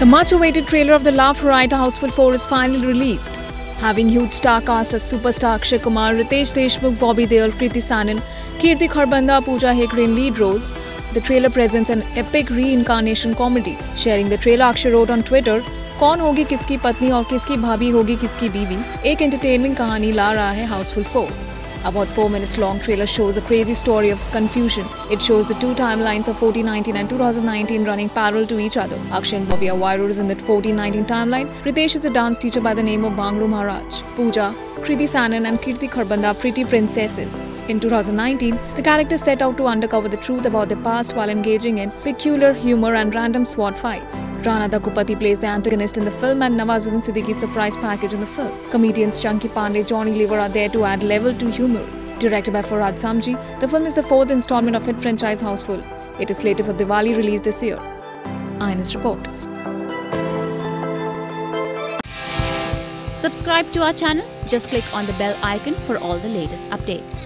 The much awaited trailer of the Laugh Riot Houseful 4 is finally released. Having huge star cast as superstar Akshay Kumar, Ritesh Deshmukh, Bobby Deol, Kriti Sanon, Kirti Kharbanda, Pooja Hegde in lead roles, the trailer presents an epic reincarnation comedy. Sharing the trailer, Akshay wrote on Twitter, कौन होगी किसकी पत्नी और किसकी भाभी होगी किसकी बीवी एक एंटरटेनमेंट कहानी ला रहा है Housefull four About 4 minutes long trailer shows a crazy story of confusion. It shows the two timelines of 1419 and 2019 running parallel to each other. Akshay and Bobby are warriors in the 1419 timeline. Riteish is a dance teacher by the name of Bangru Maharaj. Pooja, Kriti Sanon and Kriti Kharbanda are pretty princesses. In 2019, the characters set out to uncover the truth about their past while engaging in peculiar humor and random sword fights. Rana Daggubati plays the antagonist in the film and Nawazuddin Siddiqui's surprise package in the film. Comedians Chunky Pandey, Johnny Lever are there to add level to humor. Directed by Farhad Samji, the film is the fourth installment of hit franchise Housefull. It is slated for Diwali release this year. IANS report. Subscribe to our channel. Just click on the bell icon for all the latest updates.